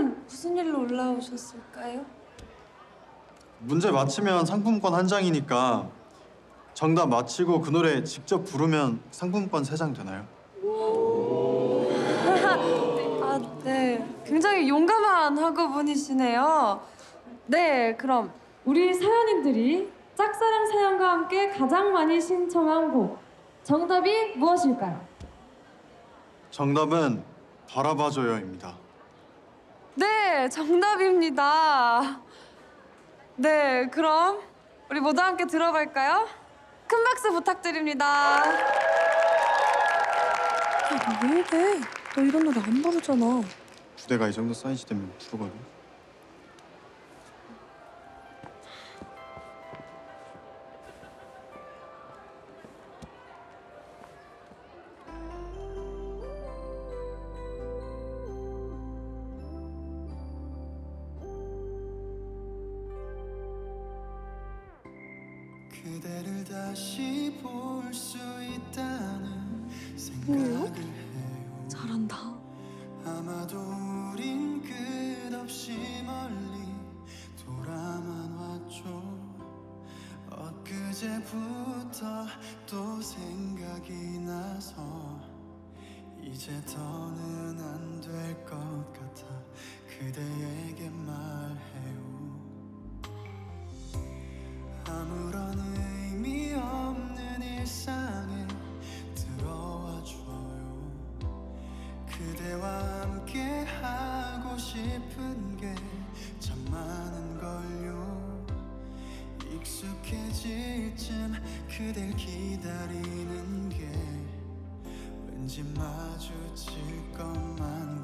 오늘은 무슨 일로 올라오셨을까요? 문제 맞히면 상품권 한 장이니까 정답 맞히고 그 노래 직접 부르면 상품권 세 장 되나요? 아, 네. 굉장히 용감한 학우분이시네요. 네, 그럼 우리 사연인들이 짝사랑 사연과 함께 가장 많이 신청한 곡 정답이 무엇일까요? 정답은 바라봐줘요입니다. 네, 정답입니다. 네, 그럼 우리 모두 함께 들어볼까요? 큰 박수 부탁드립니다. 왜 이래? 너 이런 노래 안 부르잖아. 부대가 이 정도 사이즈 되면 부르거든. 그대를 다시 볼 수 있다는 생각을 해요. 잘한다. 아마도 우린 끝없이 멀리 돌아만 왔죠. 엊그제부터 또 생각이 나서 이제 더는 안 될 것 같아. 그대에 그대와 함께 하고 싶은 게 참 많은 걸요. 익숙해질 쯤 그댈 기다리는 게 왠지 마주칠 것만